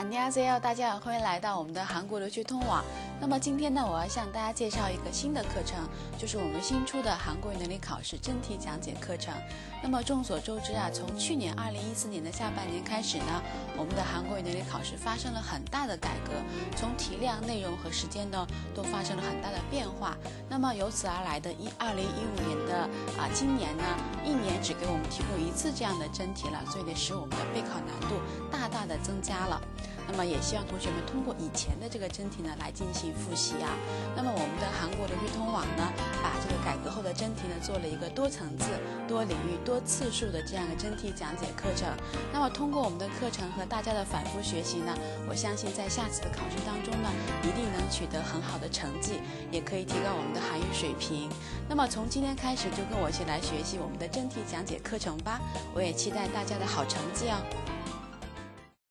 안녕하세요，大家好，欢迎来到我们的韩国留学通网。那么今天呢，我要向大家介绍一个新的课程，就是我们新出的韩国语能力考试真题讲解课程。那么众所周知啊，从去年二零一四年的下半年开始呢，我们的韩国语能力考试发生了很大的改革，从题量、内容和时间呢，都发生了很大的变化。那么由此而来的，一二零一五年的啊，今年呢，一年只给我们提供一次这样的真题了，所以呢，使我们的备考难度大大的增加了。 那么也希望同学们通过以前的这个真题呢来进行复习啊。那么我们的韩国留学通网呢，把这个改革后的真题呢做了一个多层次、多领域、多次数的这样一个真题讲解课程。那么通过我们的课程和大家的反复学习呢，我相信在下次的考试当中呢，一定能取得很好的成绩，也可以提高我们的韩语水平。那么从今天开始就跟我一起来学习我们的真题讲解课程吧，我也期待大家的好成绩哦。